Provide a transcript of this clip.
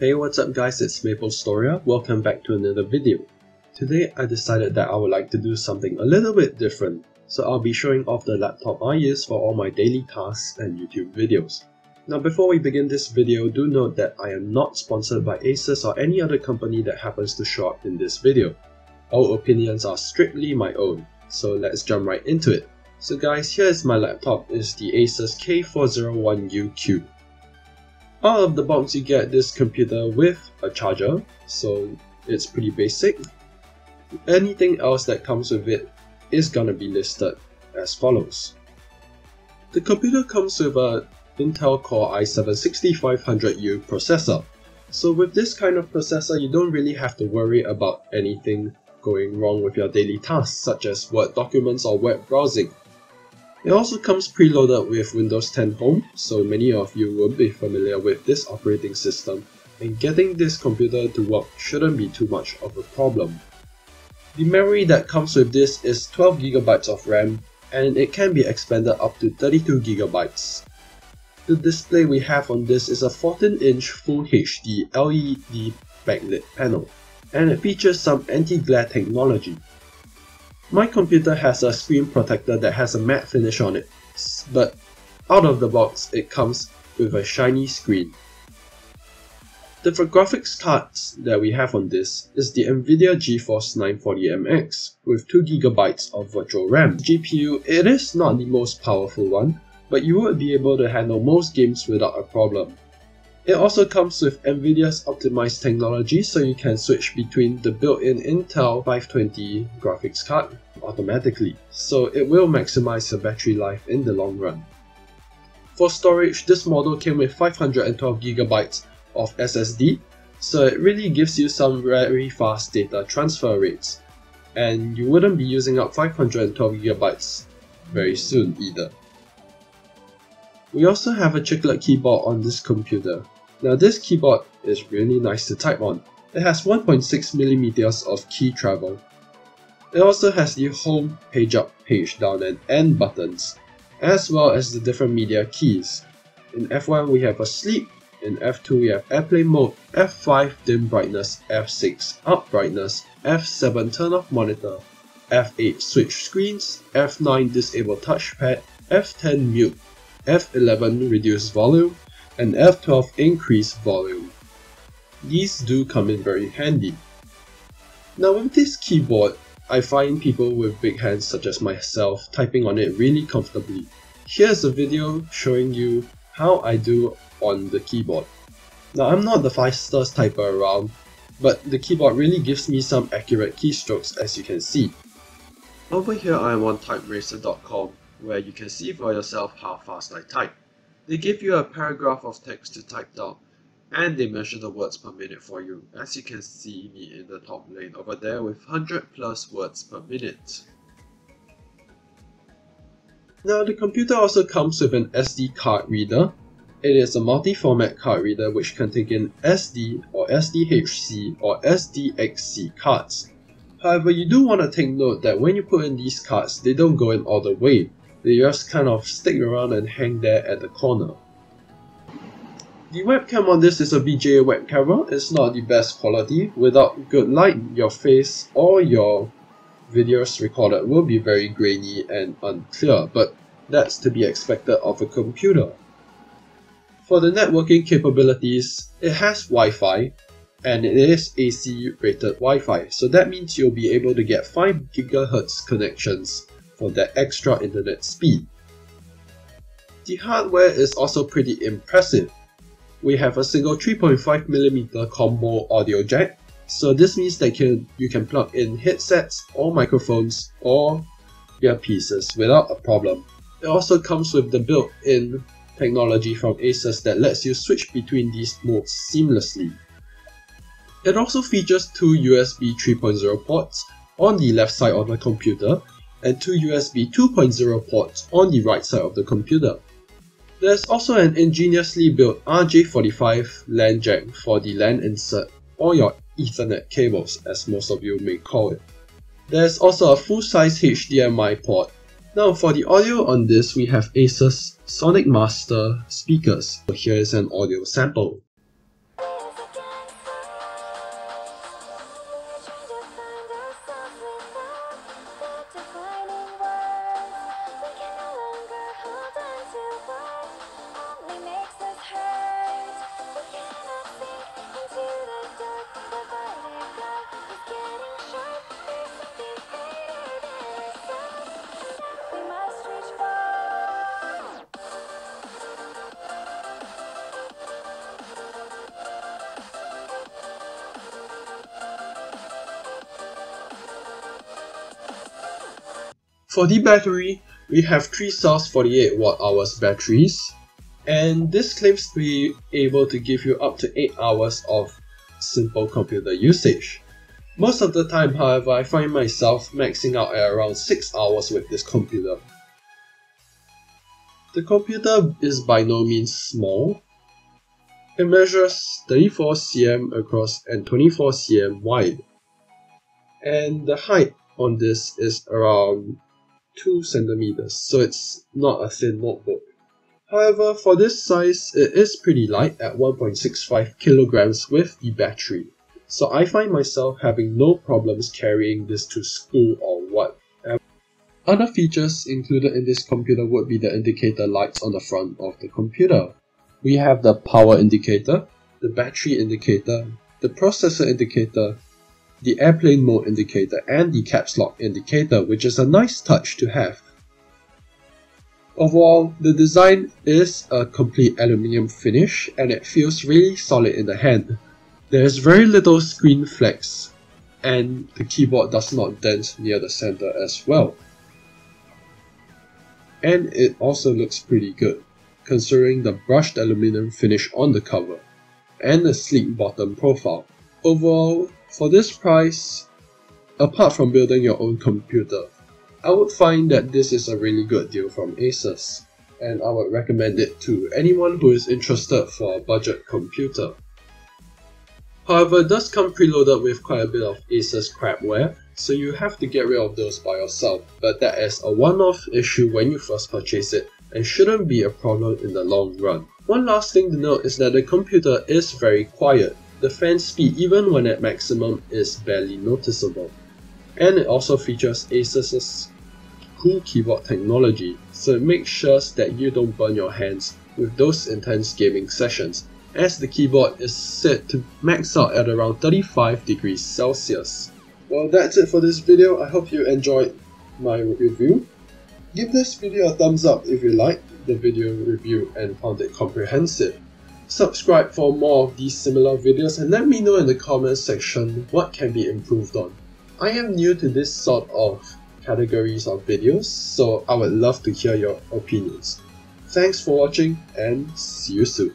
Hey what's up guys, it's MapleStoria, welcome back to another video. Today I decided that I would like to do something a little bit different, so I'll be showing off the laptop I use for all my daily tasks and YouTube videos. Now before we begin this video, do note that I am not sponsored by Asus or any other company that happens to show up in this video. All opinions are strictly my own, so let's jump right into it. So guys, here is my laptop, it's the Asus K401UQ. Out of the box you get this computer with a charger, so it's pretty basic. Anything else that comes with it is gonna be listed as follows. The computer comes with a Intel Core i7-6500U processor. So with this kind of processor, you don't really have to worry about anything going wrong with your daily tasks such as Word documents or web browsing. It also comes preloaded with Windows 10 Home, so many of you will be familiar with this operating system, and getting this computer to work shouldn't be too much of a problem. The memory that comes with this is 12GB of RAM, and it can be expanded up to 32GB. The display we have on this is a 14-inch Full HD LED backlit panel, and it features some anti-glare technology. My computer has a screen protector that has a matte finish on it, but out of the box it comes with a shiny screen. The graphics cards that we have on this is the Nvidia GeForce 940MX with 2GB of virtual RAM. GPU, it is not the most powerful one, but you would be able to handle most games without a problem. It also comes with Nvidia's Optimus technology so you can switch between the built-in Intel 520 graphics card automatically, so it will maximize your battery life in the long run. For storage, this model came with 512GB of SSD, so it really gives you some very fast data transfer rates, and you wouldn't be using up 512GB very soon either. We also have a chiclet keyboard on this computer, now this keyboard is really nice to type on. It has 1.6mm of key travel. It also has the home, page up, page down and end buttons, as well as the different media keys. In F1 we have a sleep, in F2 we have airplane mode, F5 dim brightness, F6 up brightness, F7 turn off monitor, F8 switch screens, F9 disable touchpad, F10 mute, F11 reduce volume, and F12 increase volume. These do come in very handy. Now with this keyboard, I find people with big hands such as myself typing on it really comfortably. Here's a video showing you how I do on the keyboard. Now I'm not the fastest typer around, but the keyboard really gives me some accurate keystrokes as you can see. Over here I am on typeracer.com where you can see for yourself how fast I type. They give you a paragraph of text to type down, and they measure the words per minute for you, as you can see me in the top lane over there with 100 plus words per minute. Now the computer also comes with an SD card reader. It is a multi-format card reader which can take in SD or SDHC or SDXC cards. However, you do want to take note that when you put in these cards, they don't go in all the way they just kind of stick around and hang there at the corner. The webcam on this is a VGA web camera, it's not the best quality. Without good light, your face or your videos recorded will be very grainy and unclear, but that's to be expected of a computer. For the networking capabilities, it has Wi-Fi, and it is AC rated Wi-Fi, so that means you'll be able to get 5 GHz connections for that extra internet speed. The hardware is also pretty impressive. We have a single 3.5mm combo audio jack, so this means that can, you can plug in headsets or microphones or earpieces without a problem. It also comes with the built-in technology from Asus that lets you switch between these modes seamlessly. It also features two USB 3.0 ports on the left side of the computer and two USB 2.0 ports on the right side of the computer. There's also an ingeniously built RJ45 LAN jack for the LAN insert or your Ethernet cables as most of you may call it. There's also a full-size HDMI port. Now for the audio on this we have Asus Sonic Master speakers. Here is an audio sample. For the battery, we have 3 cells 48 watt hours batteries and this claims to be able to give you up to 8 hours of simple computer usage. Most of the time however I find myself maxing out at around 6 hours with this computer. The computer is by no means small. It measures 34 cm across and 24 cm wide. And the height on this is around 2 centimeters, so it's not a thin notebook. However, for this size, it is pretty light at 1.65 kilograms with the battery. So I find myself having no problems carrying this to school or whatever. Other features included in this computer would be the indicator lights on the front of the computer. We have the power indicator, the battery indicator, the processor indicator, the airplane mode indicator and the caps lock indicator which is a nice touch to have. Overall, the design is a complete aluminium finish and it feels really solid in the hand. There is very little screen flex and the keyboard does not dent near the center as well. And it also looks pretty good, considering the brushed aluminium finish on the cover and the sleek bottom profile. Overall, for this price, apart from building your own computer, I would find that this is a really good deal from Asus, and I would recommend it to anyone who is interested for a budget computer. However, it does come preloaded with quite a bit of Asus crapware, so you have to get rid of those by yourself, but that is a one-off issue when you first purchase it and shouldn't be a problem in the long run. One last thing to note is that the computer is very quiet, the fan speed even when at maximum is barely noticeable. And it also features Asus's cool keyboard technology, so it makes sure that you don't burn your hands with those intense gaming sessions, as the keyboard is set to max out at around 35 degrees Celsius. Well that's it for this video, I hope you enjoyed my review. Give this video a thumbs up if you liked the video review and found it comprehensive subscribe for more of these similar videos and let me know in the comments section what can be improved on. I am new to this sort of categories of videos, so I would love to hear your opinions. Thanks for watching and see you soon.